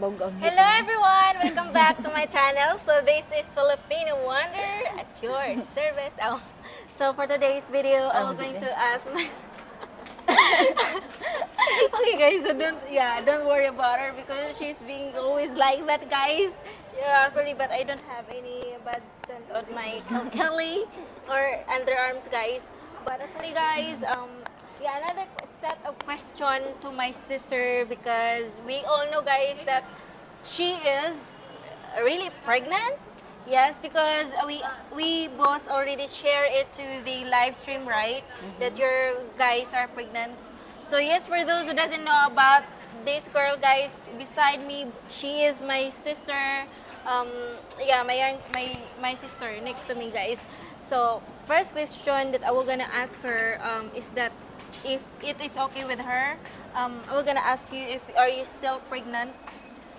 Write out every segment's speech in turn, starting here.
Hello everyone! Welcome back to my channel. So this is Filipina Wanderer at your service. Oh. So for today's video, I'm going to ask my... okay guys, so don't, yeah, don't worry about her because she's being always like that guys. Yeah, sorry, but I don't have any bad scent on my Kelly or underarms guys. But actually guys, um, yeah, another set of question to my sister because we all know guys that she is really pregnant. Yes, because we we both already share it to the live stream, right? That your guys are pregnant. So yes, for those who doesn't know about this girl, guys, beside me, she is my sister. Um, yeah, my my my sister next to me, guys. So first question that I was gonna ask her um, is that if it is okay with her, um, will gonna ask you if are you still pregnant?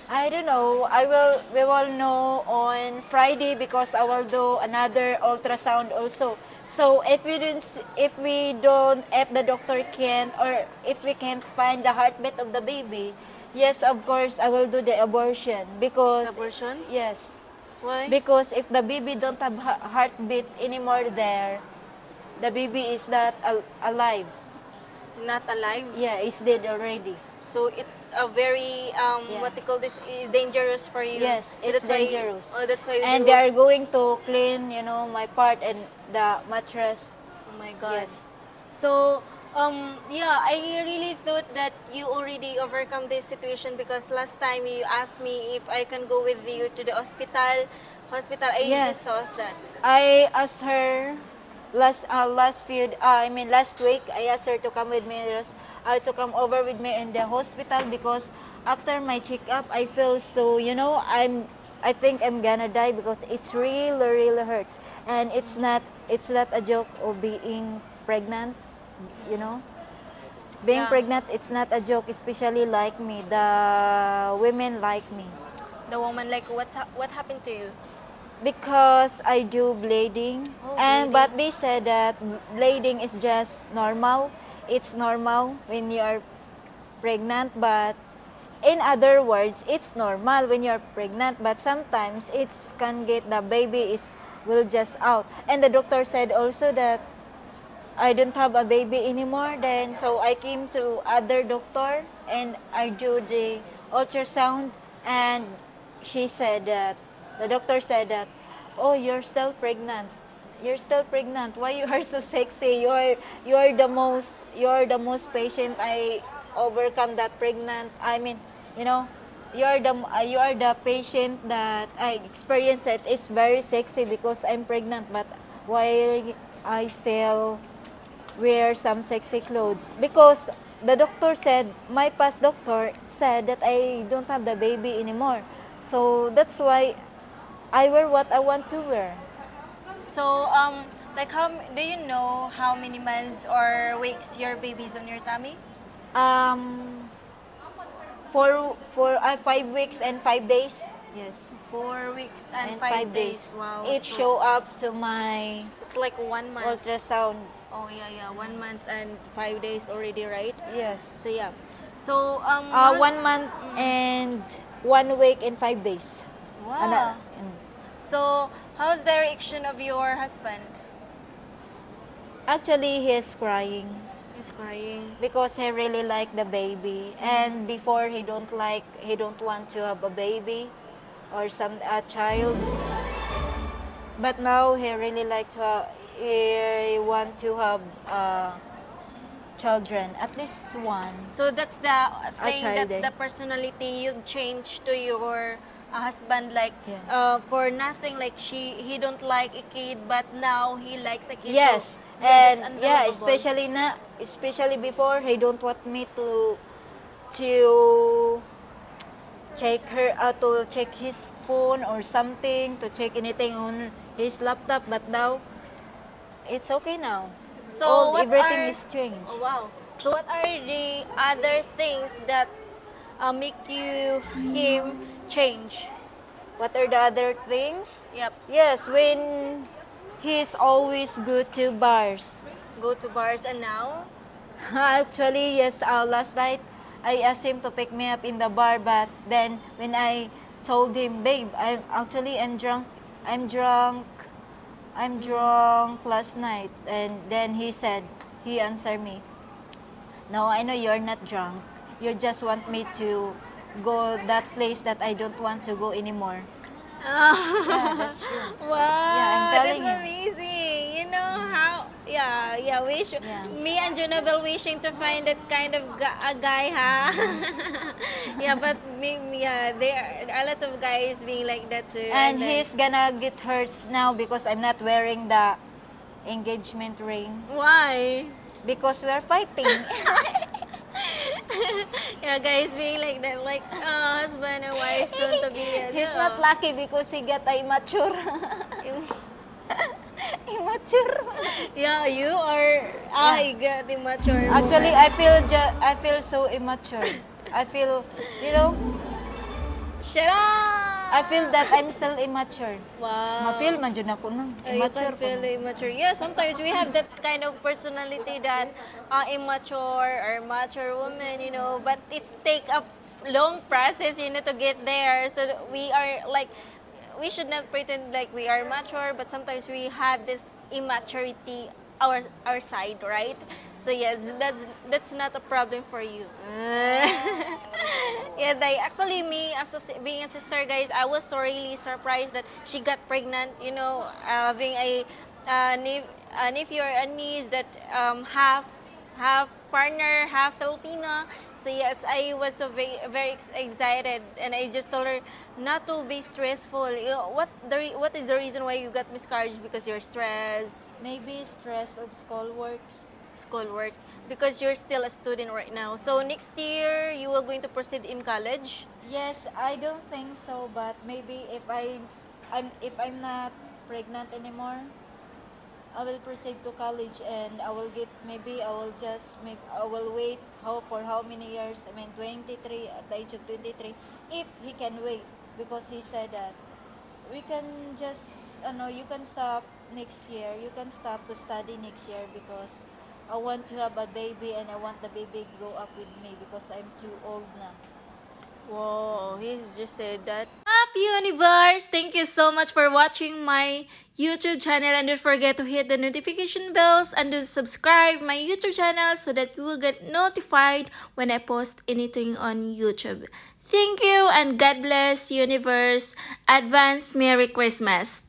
I don't know. I will. We will know on Friday because I will do another ultrasound also. So if we don't, if we don't, if the doctor can't, or if we can't find the heartbeat of the baby, yes, of course, I will do the abortion because Abortion? yes, Why? because if the baby don't have heartbeat anymore there, the baby is not al- alive. Not alive. Yeah, it's dead already. So it's a very um Yeah. what they call this eh, dangerous for you. Yes, So it's that's why- dangerous. oh, that's why. and they are going to clean you know my part and the mattress Oh my God. yes So um yeah, I really thought that you already overcome this situation because last time you asked me if I can go with you to the hospital. Hospital. I Yes. just thought that. i asked her last uh, last few uh, i mean last week i asked her to come with me uh, to come over with me in the hospital because after my checkup i feel so you know i'm i think i'm gonna die because it's really really hurts and it's not it's not a joke of being pregnant you know being Yeah. pregnant it's not a joke especially like me the women like me The woman like what's hap- what happened to you? Because I do bleeding. Oh, and bleeding. but they said that bleeding is just normal. It's normal when you are pregnant but in other words it's normal when you're pregnant but sometimes it's can get the baby is will just out. And the doctor said also that I don't have a baby anymore then so I came to other doctor and I do the ultrasound and she said that the doctor said that oh you're still pregnant. You're still pregnant. Why you are so sexy? You're you're the most you're the most patient I overcome that pregnant. I mean you know you're the uh, you are the patient that I experienced it. It's very sexy because I'm pregnant but why I still wear some sexy clothes? Because the doctor said my past doctor said that I don't have the baby anymore. So that's why I wear what I want to wear So um like how do you know how many months or weeks your baby's on your tummy? um for for uh, five weeks and five days yes Four weeks and, and five, days. Wow. it so show up to my It's like one month. ultrasound Oh yeah, yeah, one month and five days already, right? yes So yeah. So um. uh, one month and one week and five days Wow. Ano- mm. So how's the reaction of your husband? actually he is crying. He's crying. because he really like the baby. And before he don't like he don't want to have a baby or some a child. But now he really like to ha- he want to have uh, children at least one. So that's the thing that the personality you've changed to your uh, husband like Yeah. uh, for nothing like she he don't like a kid but now he likes a kid. yes So, yeah, and yeah especially na especially before he don't want me to to check her uh, to check his phone or something to check anything on his laptop but now it's okay now So All- everything are- is changed Oh, wow. So what are the other things that uh, make you him change? what are the other things Yep. yes when he's always go to bars Go to bars and now Actually, yes. Uh, last night, I asked him to pick me up in the bar, but then when I told him, babe, I'm actually I'm drunk, I'm drunk, I'm drunk last night, and then he said, he answered me, no, I know you're not drunk. You just want me to go that place that I don't want to go anymore. Oh. Yeah, that's true. Wow, yeah, I'm telling that's you. amazing. You know how? Yeah, yeah. Wish Yeah. me and Junabel wishing to find that kind of gu- a guy, huh? yeah, but me, yeah, there are a lot of guys being like that too. And then- he's gonna get hurt now because I'm not wearing the engagement ring why? because we're fighting. yeah, guys being like that, like uh, husband and wife soon to be. He's not lucky because he got immature. Immature. yeah, you are. I got immature. Actually, I feel I feel so immature. I feel, you know, Shut up! I feel that I'm still immature. Wow. Ma-feel man dyan ako Uh, you immature can feel ko. immature. Yeah, sometimes we have that kind of personality that uh, immature or mature woman, you know, but it's take a long process, you know, to get there. So we are like, we should not pretend like we are mature, but sometimes we have this immaturity our our side, right? So yes, that's that's not a problem for you. yeah, they actually me as a, being a sister, guys, I was so really surprised that she got pregnant. You know, uh, having a uh, nep- a nephew or a niece that um, half half partner, half Filipino. So yes, I was so very, very excited, and I just told her not to be stressful. You know, what the what is the reason why you got miscarriage? Because you're stressed Maybe stress of school works. school works because you're still a student right now. So next year you are going to proceed in college. Yes, I don't think so, but maybe if I, I'm if I'm not pregnant anymore, I will proceed to college and I will get maybe I will just maybe I will wait how for how many years? I mean 23 at the age of 23 if he can wait because he said that we can just uh, know you can stop next year you can stop to study next year because I want to have a baby and I want the baby grow up with me because I'm too old now. Whoa, he's just said that. Universe! Thank you so much for watching my YouTube channel and don't forget to hit the notification bells and to subscribe my YouTube channel so that you will get notified when I post anything on YouTube. Thank you and God bless Universe. Advance Merry Christmas.